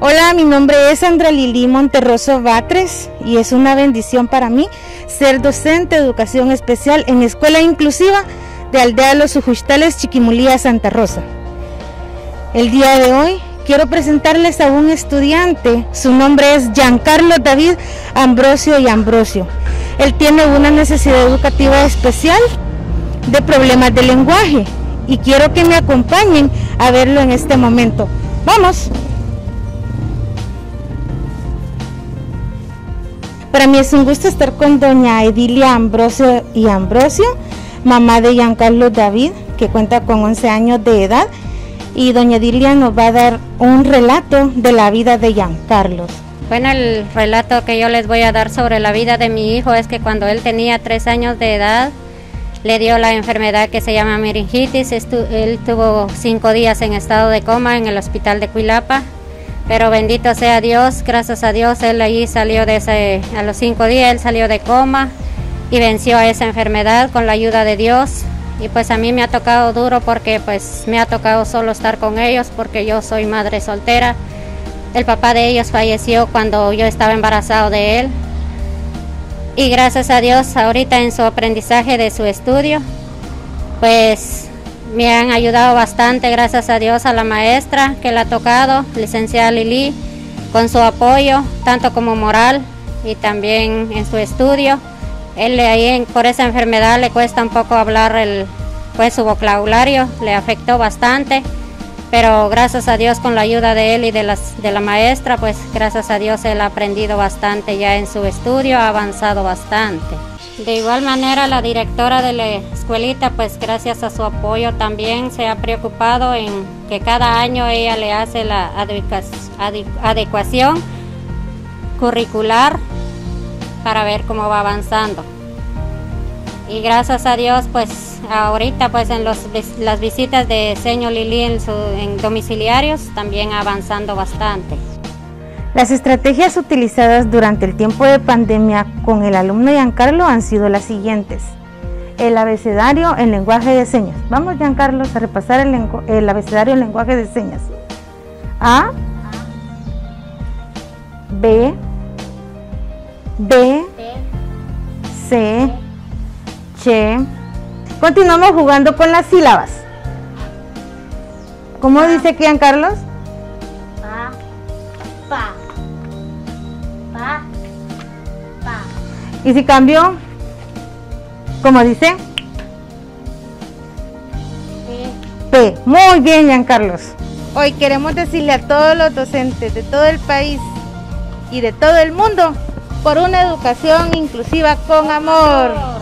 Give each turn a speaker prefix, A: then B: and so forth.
A: Hola, mi nombre es Sandra Lili Monterroso Batres y es una bendición para mí ser docente de educación especial en Escuela Inclusiva de Aldea Los Ujustales, Chiquimulía, Santa Rosa. El día de hoy quiero presentarles a un estudiante, su nombre es Giancarlo David Ambrosio y Ambrosio. Él tiene una necesidad educativa especial de problemas de lenguaje y quiero que me acompañen a verlo en este momento. ¡Vamos! Para mí es un gusto estar con doña Edilia Ambrosio y Ambrosio, mamá de Giancarlo David, que cuenta con 11 años de edad. Y doña Edilia nos va a dar un relato de la vida de Giancarlo.
B: Bueno, el relato que yo les voy a dar sobre la vida de mi hijo es que cuando él tenía 3 años de edad, le dio la enfermedad que se llama meningitis. Él tuvo 5 días en estado de coma en el hospital de Cuilapa pero bendito sea Dios, gracias a Dios, él ahí salió de ese, a los cinco días, él salió de coma y venció a esa enfermedad con la ayuda de Dios. Y pues a mí me ha tocado duro porque pues me ha tocado solo estar con ellos porque yo soy madre soltera. El papá de ellos falleció cuando yo estaba embarazado de él. Y gracias a Dios ahorita en su aprendizaje de su estudio, pues me han ayudado bastante, gracias a Dios, a la maestra que la ha tocado, licenciada Lili, con su apoyo, tanto como moral y también en su estudio. Él ahí por esa enfermedad le cuesta un poco hablar el, pues su vocabulario, le afectó bastante, pero gracias a Dios con la ayuda de él y de, la maestra, pues gracias a Dios él ha aprendido bastante ya en su estudio, ha avanzado bastante. De igual manera, la directora de la escuelita, pues gracias a su apoyo también se ha preocupado en que cada año ella le hace la adecuación curricular para ver cómo va avanzando. Y gracias a Dios, pues ahorita pues en los, las visitas de señor Lili en, domiciliarios también avanzando bastante.
A: Las estrategias utilizadas durante el tiempo de pandemia con el alumno Giancarlo han sido las siguientes. El abecedario en lenguaje de señas. Vamos, Giancarlo, a repasar el, el abecedario en lenguaje de señas. A, B, B, C, Che. Continuamos jugando con las sílabas. ¿Cómo dice aquí, Giancarlos?
C: Pa, pa.
A: ¿Y si cambio? ¿Cómo dice? P. Muy bien, Giancarlos. Hoy queremos decirle a todos los docentes de todo el país y de todo el mundo por una educación inclusiva con amor.